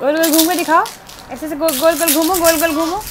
गोल गोल घूम के दिखाओ। ऐसे से गोल गोल गोल घूमो गोल गोल घूमो।